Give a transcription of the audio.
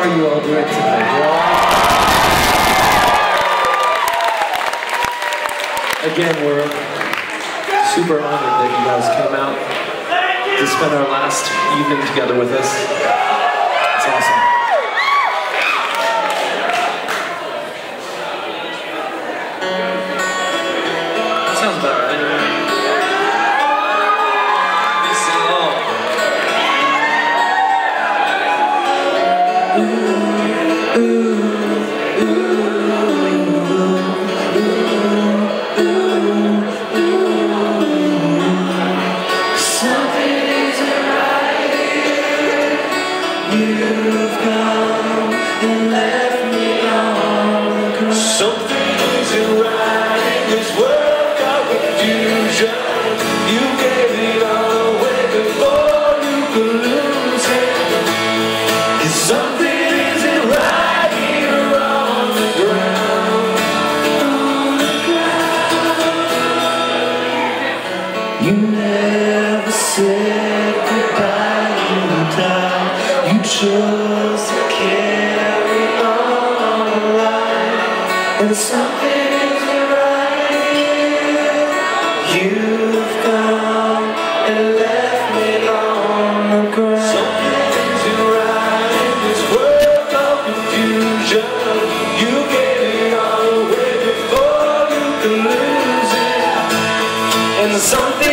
are you all doing tonight? Again, we're super honored that you guys came out to spend our last evening together with us. Something isn't right in this world of confusion. You never said goodbye in the time You chose to carry on alive And something is right. You've gone and left me on the ground. Something's right. In this world of confusion. You gave it all away before you could lose it. And something